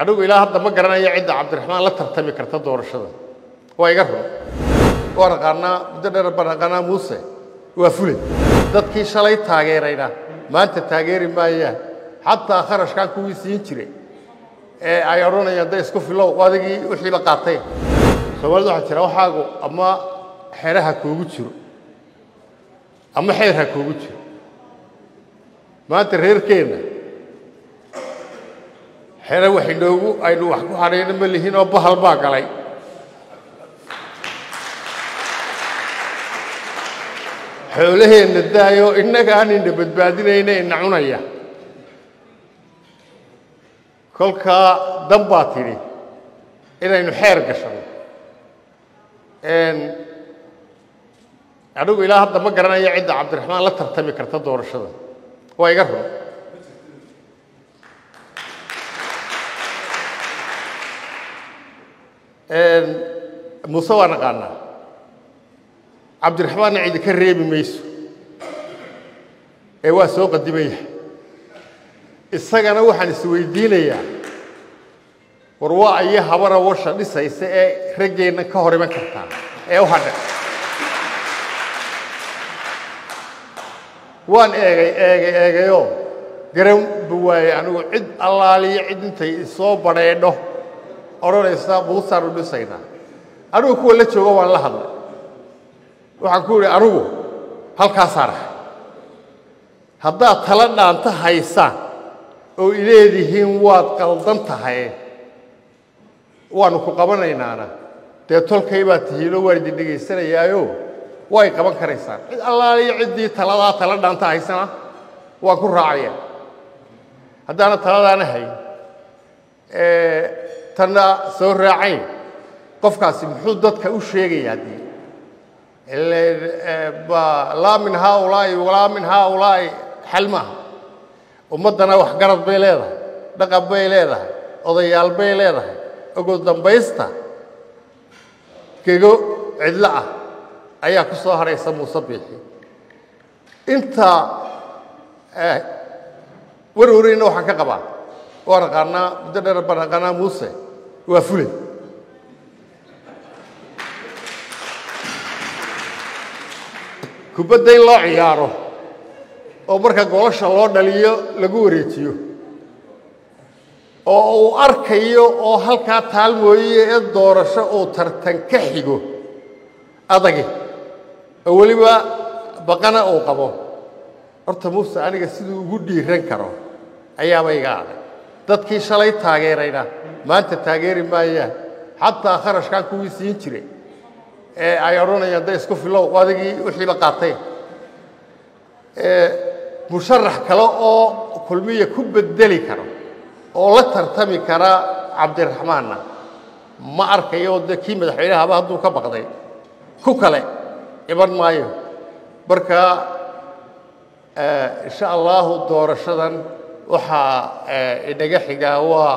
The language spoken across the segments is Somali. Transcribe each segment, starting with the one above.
anigu ilaa hadda ma garanayo cidda cabdiraxmaan la tartami karta doorashada. Waa iga run. Waan aqaanaa muddo dheer baan aqaanaa muuse. Waa fule dadkii shalay taageerayna. Maanta taageeri maayaan xataa kharashkan kuwii siin jiray ee ay odhanayaan da isku filow adigii wixii la qaatay. Soomaalida waxaa jira waxaagu ama xeraha kuugu jiro. Ama xeer ha kuugu jiro. Maanta reerkeenna xere wax inoogu aynu wax ku hadhayno ma lihiin oo bahal baa galay xoolaheenna daayo innaga aanayna badbaadinayna ina cunaya kolkaa dan baa tidhi inaynu xeer gashano anigu ilaa hadda ma garanayo cidda cabdiraxmaan la tartami karta doorashada waa iga run muuse waa naqaanaa. Cabdiraxmaanna cidi ka reebi mayso. Ee waa soo qadimaya. Isagana waxaan isweydiinayaa war waa ayo habara washa dhisaysa ee raggeenna ka hor iman kartaa ee u hadha waan eegay eegay eegayoo. Garan ba waaye anigu cid allaaliyo cid intay isoo badheedho odhanaysa buusaanu dhisaynaa anigu kuwa la joogo waan la hadlay. Waxaan ku idhi anigu halkaasaan ahay. Haddaad tala dhaanta haysaan oo ileedihiin waad qaldan tahay waanu ku qabanaynaana dee tolkay baad tihiinoo waan idin dhegaysanayaayo way qaban karaysaan. Cid allaaliyo ciddii taladaa tala dhaanta haysana waan ku raacaya. Haddaana taladaana hayn tanna soo raacayn qofkaasi muxuu dadka u sheegaya haddii? Laa min haaulaa'i walaa min haaulaa'i xal maaha ummaddana waxgarad bay leedahay dhaqan bay leedahay odayaal bay leedahay. Ogo dambaysta gego cidlo ah ayaa ku soo haraysa muuse biixi. Intaa warwareyna waxaan ka qabaa. Waan aqaanaa muddo dheer baan aqaanaa muuse waa fule kubadda in loo ciyaaro oo marka golosha loo dhaliyo lagu wareejiyo. Oo uu arkayo oo halkaa taalmooye ee doorasho uu tartan ka xigo. Adagi oo weliba baqana uu qabo. Horta muuse aniga siduu ugu dhiiran karo ayaaba iga adag dadkii shalay taageerayna. Maanta taageeri maayaan xataa kharashkan kuwii siin jiray. Ee ay odhanayaan da isku filow adigii wixii la qaatay. Musharax kale oo kulmiya ku bedeli karo oo la tartami kara cabdiraxmaanna ma arkayo de kii madaxweynehaba hadduu ka baqday? Ku kale iman maayo. Marka insha allahu doorashadan waxaa inaga xigaa waa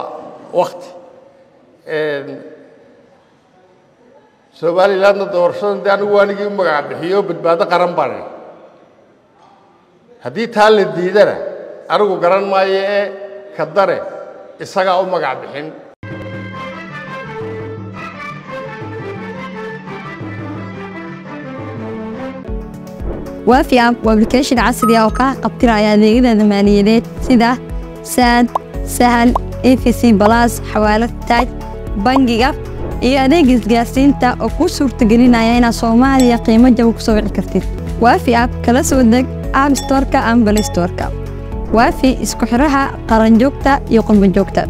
wakti somalilandna doorashadan de anigu anigii u magac bixiyo badbaado qaran baan haddii taa la diidana anigu garan maayo ee ka dare isagaa u magac bixin waafi app waa application casri ah oo kaa qabtiraya adeegyada maaliyadeed sida saad sahal efc balas xawaalad taaj bangiga iyo adeega isgaarsiinta oo kuu suurtagelinaya inaad soomaaliya qiimo jaba ku soo wici kartid waafi app kala soo deg app storka ama balay storka waafi isku xidhaha qaranjoogta iyo qurbanjoogta